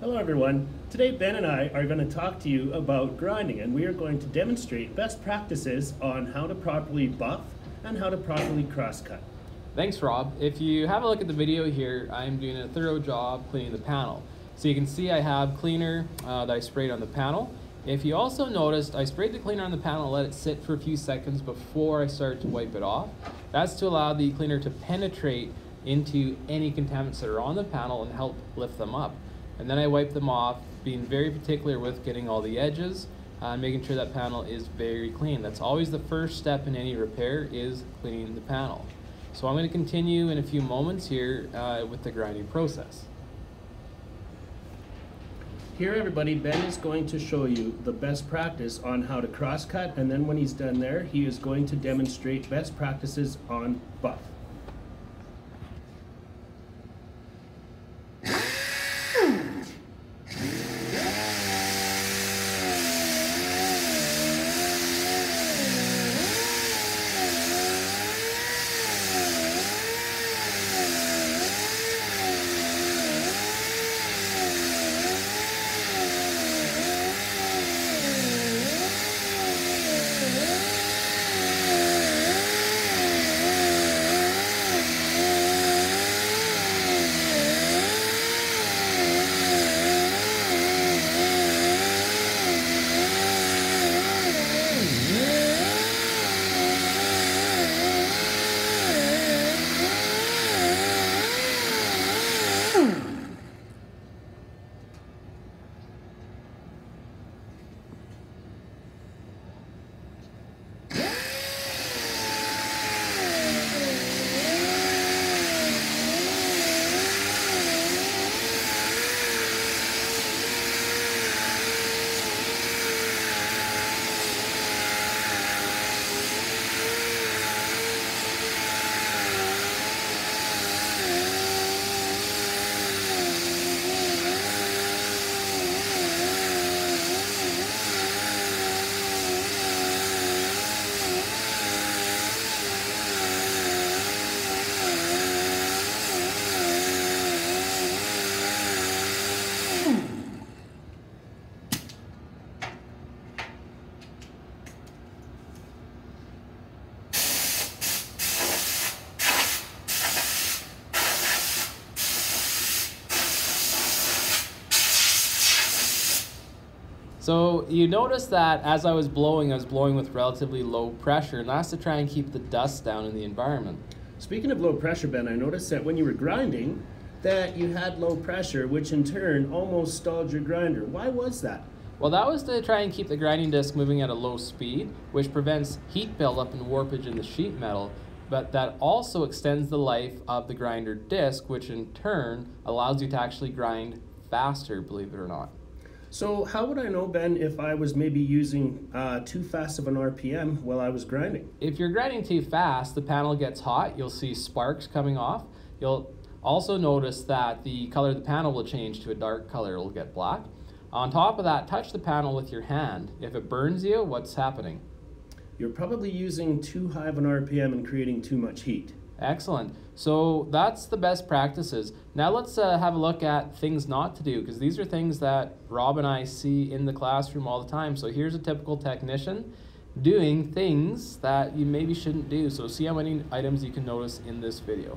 Hello everyone. Today Ben and I are going to talk to you about grinding and we are going to demonstrate best practices on how to properly buff and how to properly cross cut. Thanks Rob. If you have a look at the video here, I'm doing a thorough job cleaning the panel. So you can see I have cleaner uh, that I sprayed on the panel. If you also noticed, I sprayed the cleaner on the panel and let it sit for a few seconds before I started to wipe it off. That's to allow the cleaner to penetrate into any contaminants that are on the panel and help lift them up. And then I wipe them off, being very particular with getting all the edges uh, and making sure that panel is very clean. That's always the first step in any repair is cleaning the panel. So I'm going to continue in a few moments here uh, with the grinding process. Here everybody, Ben is going to show you the best practice on how to cross cut and then when he's done there, he is going to demonstrate best practices on buff. So you notice that as I was blowing, I was blowing with relatively low pressure, and that's to try and keep the dust down in the environment. Speaking of low pressure, Ben, I noticed that when you were grinding, that you had low pressure, which in turn almost stalled your grinder. Why was that? Well, that was to try and keep the grinding disc moving at a low speed, which prevents heat buildup and warpage in the sheet metal, but that also extends the life of the grinder disc, which in turn allows you to actually grind faster, believe it or not. So how would I know, Ben, if I was maybe using uh, too fast of an RPM while I was grinding? If you're grinding too fast, the panel gets hot. You'll see sparks coming off. You'll also notice that the color of the panel will change to a dark color. It'll get black. On top of that, touch the panel with your hand. If it burns you, what's happening? You're probably using too high of an RPM and creating too much heat. Excellent. So that's the best practices. Now let's uh, have a look at things not to do because these are things that Rob and I see in the classroom all the time. So here's a typical technician doing things that you maybe shouldn't do. So see how many items you can notice in this video.